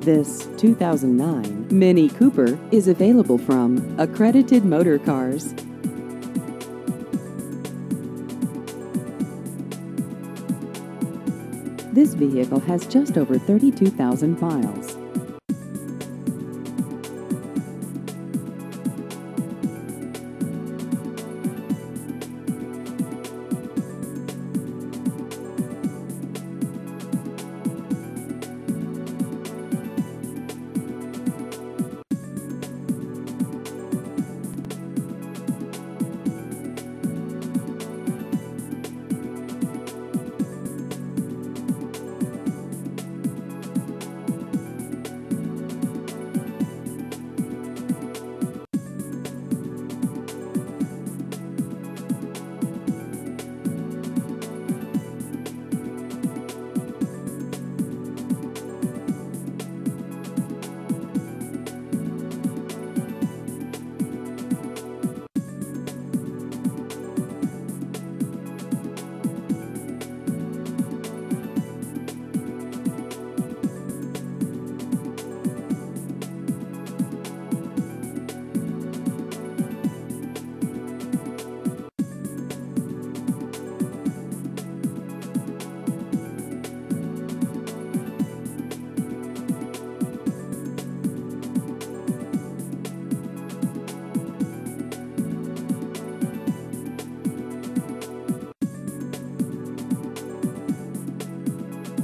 This 2009 Mini Cooper is available from Accredited Motorcars. This vehicle has just over 32,000 miles.